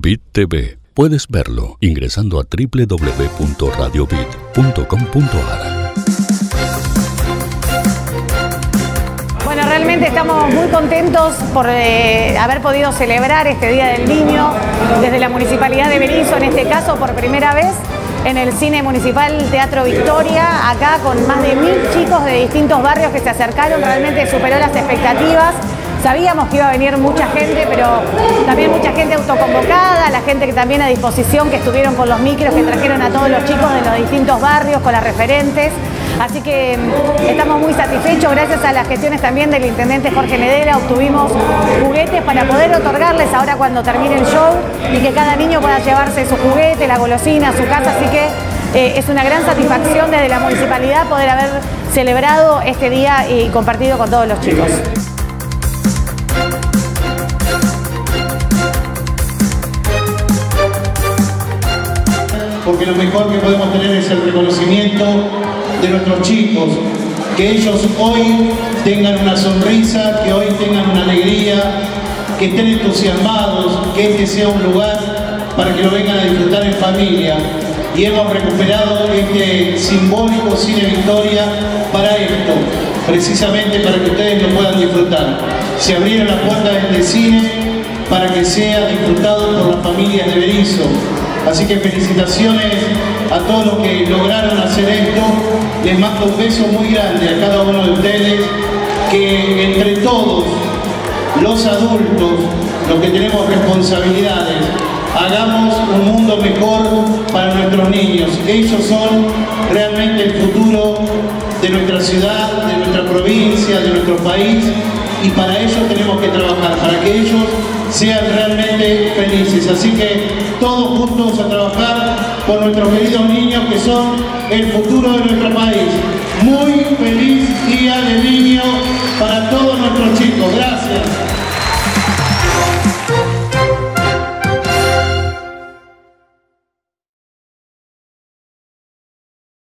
Bit TV. Puedes verlo ingresando a www.radiobit.com.ar. Bueno, realmente estamos muy contentos por eh, haber podido celebrar este Día del Niño desde la Municipalidad de Berizo, en este caso por primera vez en el Cine Municipal Teatro Victoria, acá con más de mil chicos de distintos barrios que se acercaron, realmente superó las expectativas. Sabíamos que iba a venir mucha gente, pero también mucha gente autoconvocada, la gente que también a disposición, que estuvieron con los micros, que trajeron a todos los chicos de los distintos barrios, con las referentes. Así que mm, estamos muy satisfechos, gracias a las gestiones también del intendente Jorge Medela, obtuvimos juguetes para poder otorgarles ahora cuando termine el show y que cada niño pueda llevarse su juguete, la golosina, su casa, así que eh, es una gran satisfacción desde la municipalidad poder haber celebrado este día y compartido con todos los chicos. Porque lo mejor que podemos tener es el reconocimiento de nuestros chicos, que ellos hoy tengan una sonrisa, que hoy tengan una alegría, que estén entusiasmados, que este sea un lugar para que lo vengan a disfrutar en familia. Y hemos recuperado este simbólico Cine Victoria para esto, precisamente para que ustedes lo puedan disfrutar. Se abrieron las puertas de este cine para que sea disfrutado por las familias de Berizo, Así que felicitaciones a todos los que lograron hacer esto. Les mando un beso muy grande a cada uno de ustedes, que entre todos, los adultos, los que tenemos responsabilidades, hagamos un mundo mejor para nuestros niños. Ellos son realmente el futuro de nuestra ciudad, de nuestra provincia, de nuestro país y para ello tenemos que trabajar, para que ellos sean realmente felices. Así que todos juntos a trabajar por nuestros queridos niños que son el futuro de nuestro país. Muy feliz Día del Niño para todos nuestros chicos. Gracias.